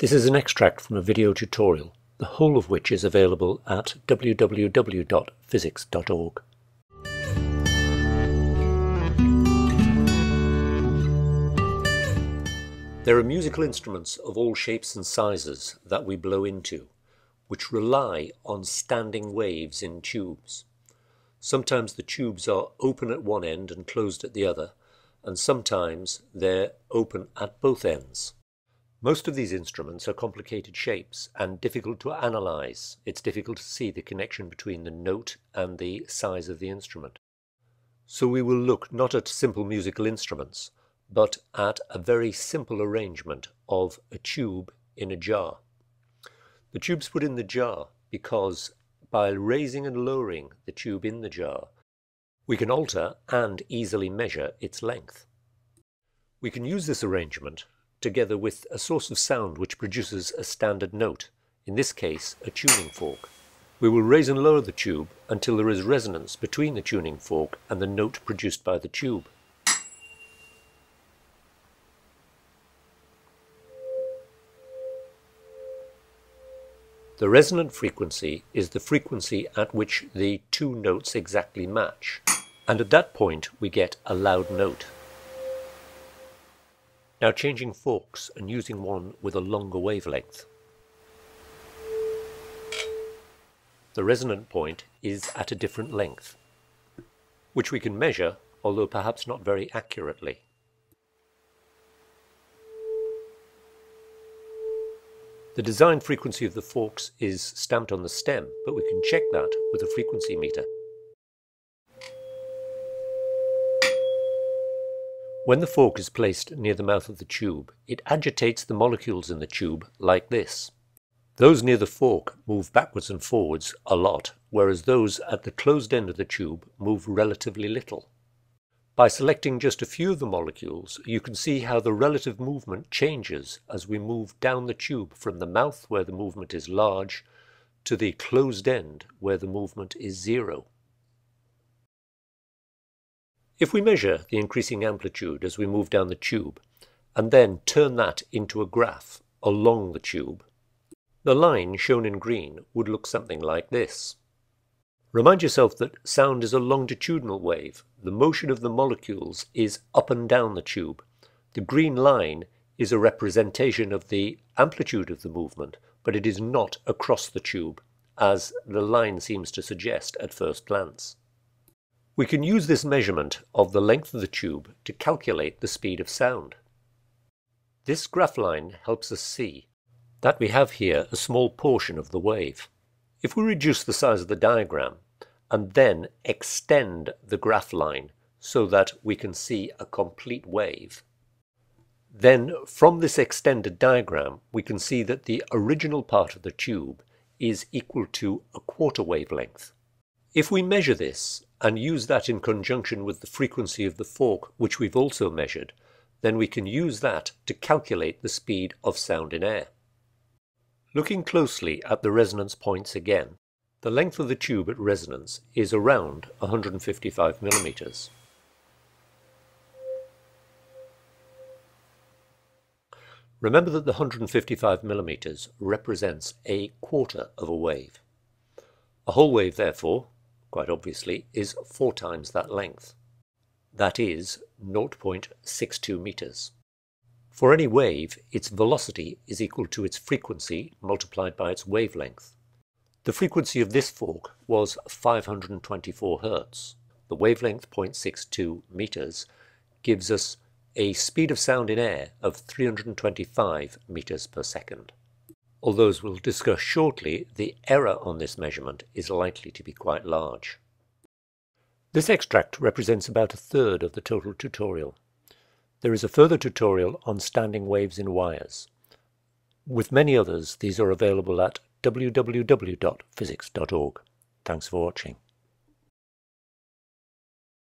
This is an extract from a video tutorial, the whole of which is available at www.fizzics.org. There are musical instruments of all shapes and sizes that we blow into, which rely on standing waves in tubes. Sometimes the tubes are open at one end and closed at the other, and sometimes they're open at both ends. Most of these instruments are complicated shapes and difficult to analyze. It's difficult to see the connection between the note and the size of the instrument. So we will look not at simple musical instruments, but at a very simple arrangement of a tube in a jar. The tube's put in the jar because by raising and lowering the tube in the jar, we can alter and easily measure its length. We can use this arrangement together with a source of sound which produces a standard note, in this case a tuning fork. We will raise and lower the tube until there is resonance between the tuning fork and the note produced by the tube. The resonant frequency is the frequency at which the two notes exactly match, and at that point we get a loud note. Now changing forks and using one with a longer wavelength. The resonant point is at a different length, which we can measure, although perhaps not very accurately. The design frequency of the forks is stamped on the stem, but we can check that with a frequency meter. When the fork is placed near the mouth of the tube, it agitates the molecules in the tube like this. Those near the fork move backwards and forwards a lot, whereas those at the closed end of the tube move relatively little. By selecting just a few of the molecules, you can see how the relative movement changes as we move down the tube from the mouth where the movement is large to the closed end where the movement is zero. If we measure the increasing amplitude as we move down the tube, and then turn that into a graph along the tube, the line shown in green would look something like this. Remind yourself that sound is a longitudinal wave. The motion of the molecules is up and down the tube. The green line is a representation of the amplitude of the movement, but it is not across the tube, as the line seems to suggest at first glance. We can use this measurement of the length of the tube to calculate the speed of sound. This graph line helps us see that we have here a small portion of the wave. If we reduce the size of the diagram and then extend the graph line so that we can see a complete wave, then from this extended diagram we can see that the original part of the tube is equal to a quarter wavelength. If we measure this and use that in conjunction with the frequency of the fork, which we've also measured, then we can use that to calculate the speed of sound in air. Looking closely at the resonance points again, the length of the tube at resonance is around 155 millimeters. Remember that the 155 millimeters represents a quarter of a wave. A whole wave, therefore, quite obviously, is four times that length. That is 0.62 meters. For any wave, its velocity is equal to its frequency multiplied by its wavelength. The frequency of this fork was 524 Hertz. The wavelength 0.62 meters gives us a speed of sound in air of 325 meters per second. Although, as we'll discuss shortly, the error on this measurement is likely to be quite large. This extract represents about a third of the total tutorial. There is a further tutorial on standing waves in wires. With many others, these are available at www.fizzics.org. Thanks for watching.